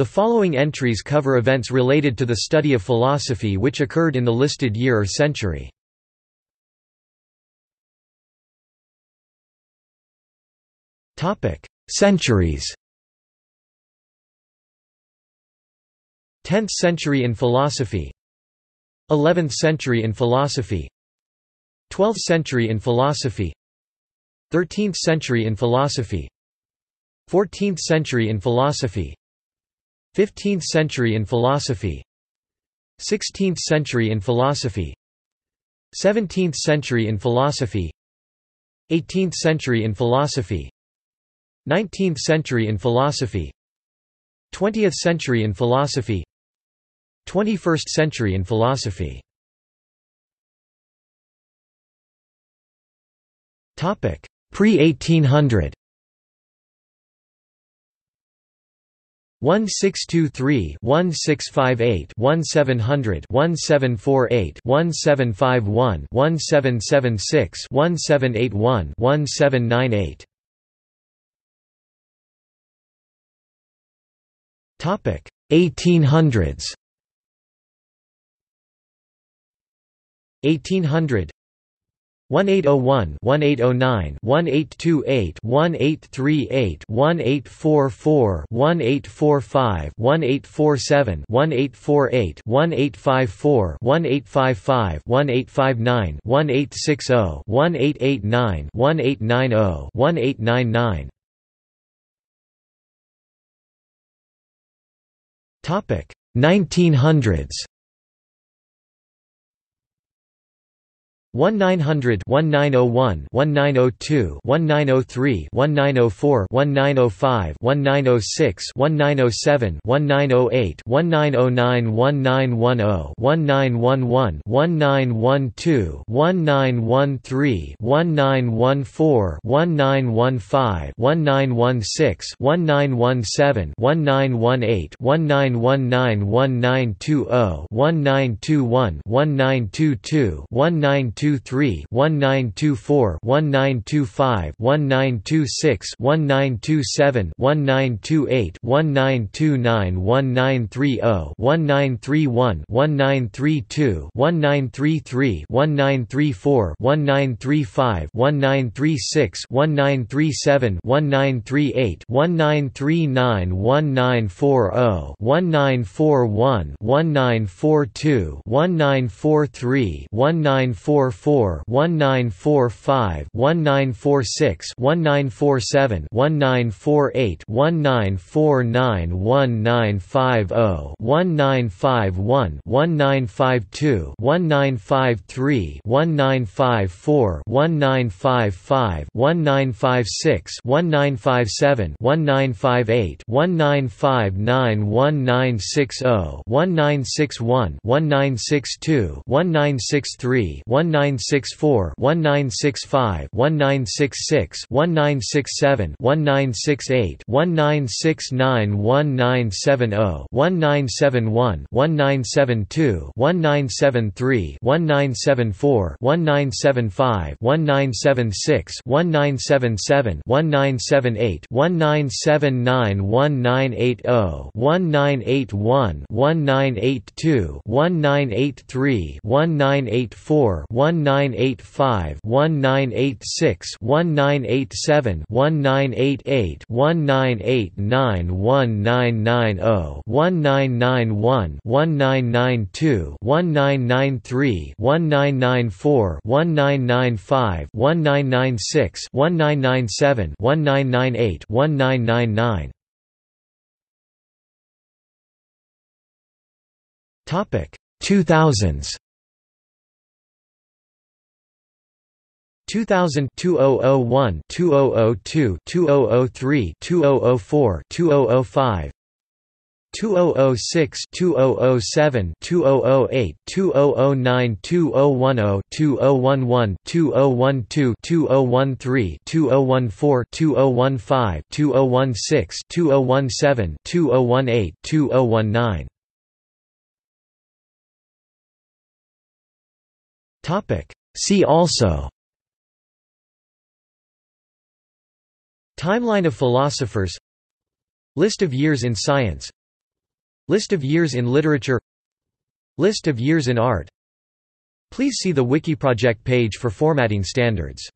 The following entries cover events related to the study of philosophy which occurred in the listed year or century. Centuries. 10th century in philosophy. 11th century in philosophy. 12th century in philosophy. 13th century in philosophy. 14th century in philosophy 15th century in philosophy 16th century in philosophy 17th century in philosophy 18th century in philosophy 19th century in philosophy 20th century in philosophy 21st century in philosophy. Pre-1800 1623 1658 1700 1748 1751 1776 1781 1798 Topic 1800s 1800 1801 1809 1828 1838 1844 1845 1847 1848 1854 1855 1859 1860 1889 1890 1899 Topic 1900s 1900 1901 1902 1903 1904 1905 1906 1907 1908 1909 1910 1911 1912 1913 1914 1915 1916 1917 1918 1919 1920 1921 1922 19 1923 1924 1925 1926 1927 1928 1929 1930 1931 1932 1933 1934 1935 1936 1937 1938 1939 1940 1941 1942 1943 1944 1944 1945 1946 1947 1948 1949 1950 1951 1952 1953 1954 1955 1956 1957 1958 1959 1960 1961 1962 1963 1964 1965 1966 1967 1968 1969 1970 1971 1972 1973 1974 1975 1976 1977 1978 1979 1980 1981 1982 1983 1984 1985 1986 1987 1988 1989 1990 1991 1992 1993 1994 1995 1996 1997 1998 1999 Topic 2000s 2000 2001 2002 2003 2004 2005 2006 2007 2008 2009 2010 2011 2012 2013 2014 2015 2016 2017 2018 2019 Topic See also Timeline of philosophers. List of years in science. List of years in literature. List of years in art. Please see the Wikiproject page for formatting standards